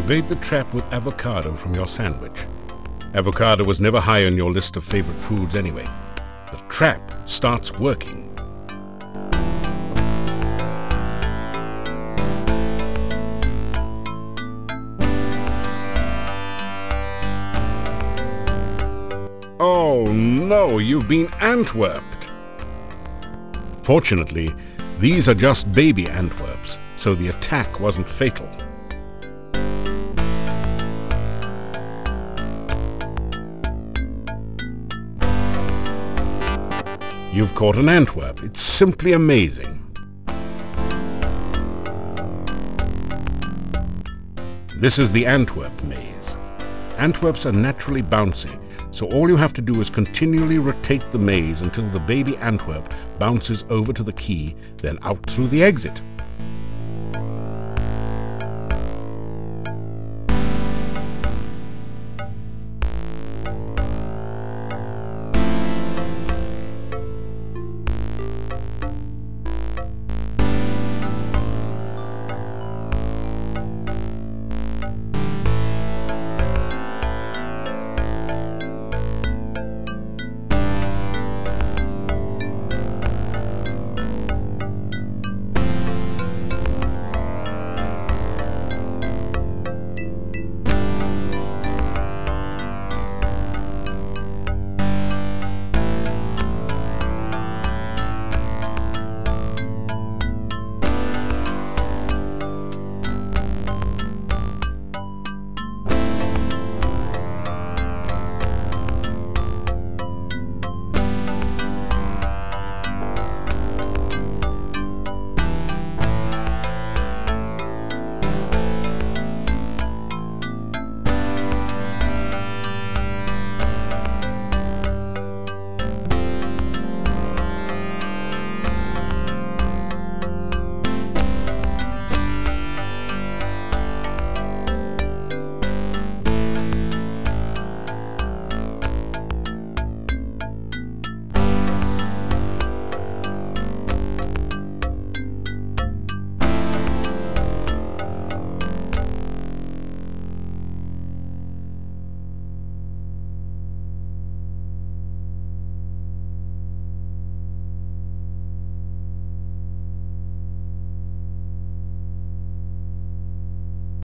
Evade the trap with avocado from your sandwich. Avocado was never high on your list of favorite foods anyway. The trap starts working. Oh no, you've been Antwerped! Fortunately, these are just baby Antwerps, so the attack wasn't fatal. You've caught an Antwerp. It's simply amazing. This is the Antwerp maze. Antwerps are naturally bouncy, so all you have to do is continually rotate the maze until the baby Antwerp bounces over to the key, then out through the exit.